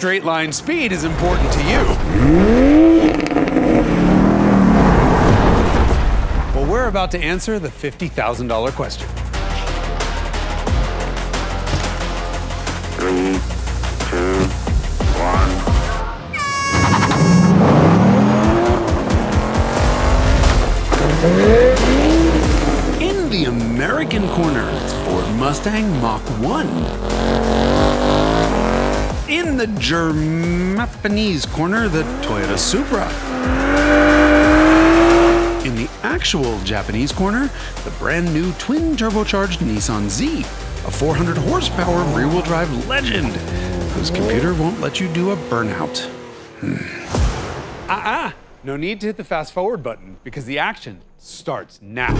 straight line speed is important to you. Well, we're about to answer the $50,000 question. Three, two, one. In the American corner, it's Ford Mustang Mach 1. In the Japanese corner, the Toyota Supra. In the actual Japanese corner, the brand new twin turbocharged Nissan Z, a 400 horsepower rear wheel drive legend whose computer won't let you do a burnout. Hmm. Uh uh No need to hit the fast forward button because the action starts now.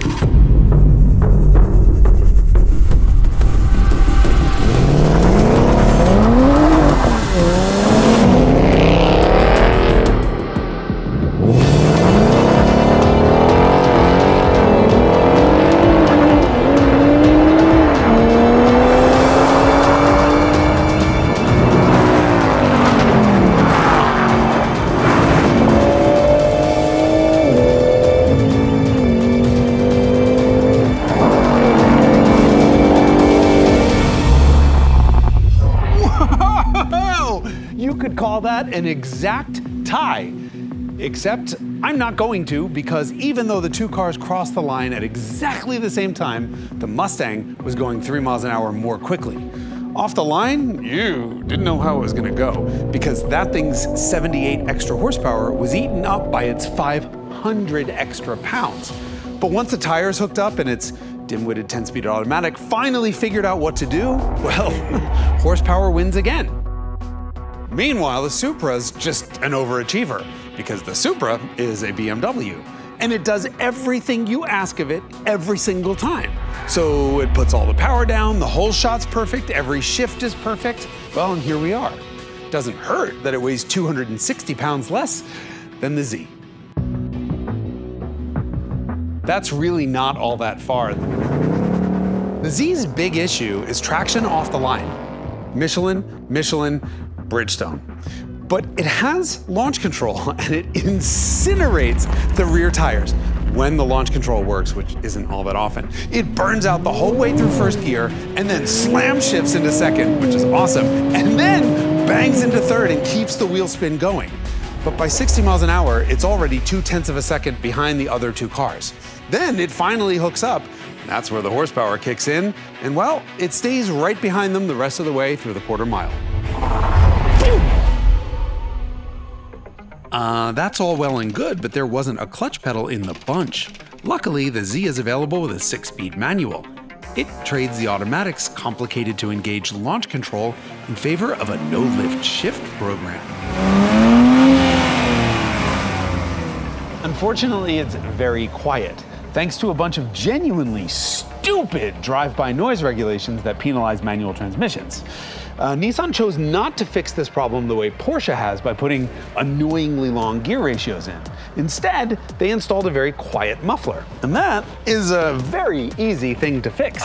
An exact tie. Except I'm not going to because even though the two cars crossed the line at exactly the same time, the Mustang was going three miles an hour more quickly. Off the line, you didn't know how it was gonna go because that thing's 78 extra horsepower was eaten up by its 500 extra pounds. But once the tires hooked up and its dim-witted 10-speed automatic finally figured out what to do, well, horsepower wins again. Meanwhile, the Supra is just an overachiever because the Supra is a BMW and it does everything you ask of it every single time. So it puts all the power down, the whole shot's perfect, every shift is perfect. Well, and here we are. Doesn't hurt that it weighs 260 pounds less than the Z. That's really not all that far. The Z's big issue is traction off the line. Michelin, Michelin, Bridgestone. But it has launch control and it incinerates the rear tires when the launch control works, which isn't all that often. It burns out the whole way through first gear and then slam shifts into second, which is awesome, and then bangs into third and keeps the wheel spin going. But by 60 miles an hour, it's already two tenths of a second behind the other two cars. Then it finally hooks up. That's where the horsepower kicks in, and well, it stays right behind them the rest of the way through the quarter mile. Uh, that's all well and good, but there wasn't a clutch pedal in the bunch. Luckily, the Z is available with a six speed manual. It trades the automatic's complicated to engage launch control in favor of a no lift shift program. Unfortunately, it's very quiet, thanks to a bunch of genuinely stupid drive by noise regulations that penalize manual transmissions. Uh, Nissan chose not to fix this problem the way Porsche has by putting annoyingly long gear ratios in. Instead, they installed a very quiet muffler. And that is a very easy thing to fix.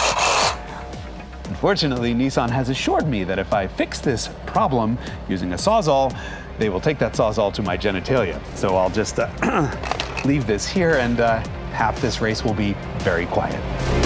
Unfortunately, Nissan has assured me that if I fix this problem using a Sawzall, they will take that Sawzall to my genitalia. So I'll just uh, leave this here and uh, half this race will be very quiet.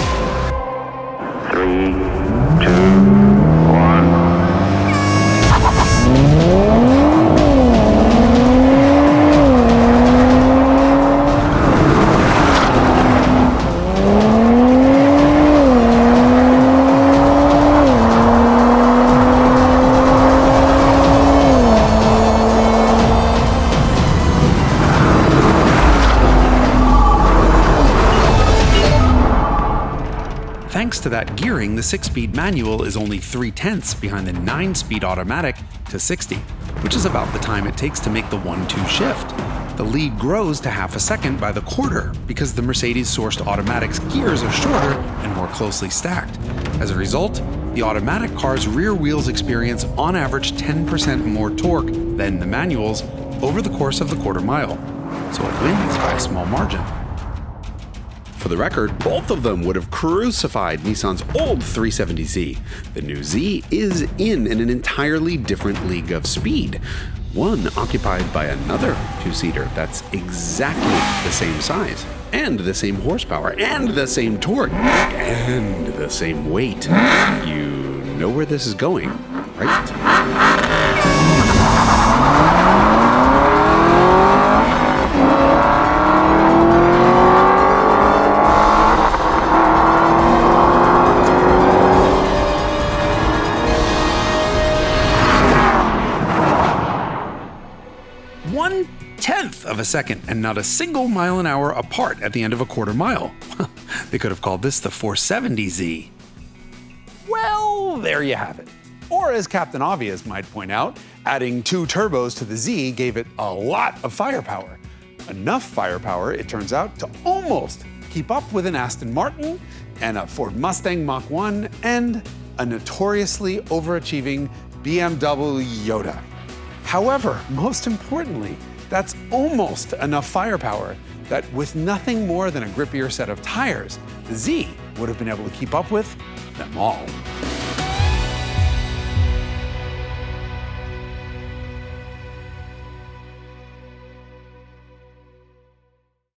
Thanks to that gearing, the 6 speed manual is only 3 tenths behind the 9 speed automatic to 60, which is about the time it takes to make the 1 2 shift. The lead grows to half a second by the quarter because the Mercedes sourced automatic's gears are shorter and more closely stacked. As a result, the automatic car's rear wheels experience on average 10% more torque than the manuals over the course of the quarter mile, so it wins by a small margin. For the record, both of them would have crucified Nissan's old 370Z. The new Z is in an entirely different league of speed, one occupied by another two seater that's exactly the same size, and the same horsepower, and the same torque, and the same weight. You know where this is going, right? Tenth of a second and not a single mile an hour apart at the end of a quarter mile. they could have called this the 470Z. Well, there you have it. Or as Captain Obvious might point out, adding two turbos to the Z gave it a lot of firepower. Enough firepower, it turns out, to almost keep up with an Aston Martin and a Ford Mustang Mach 1 and a notoriously overachieving BMW Toyota. However, most importantly, that's almost enough firepower that with nothing more than a grippier set of tires, the Z would have been able to keep up with them all.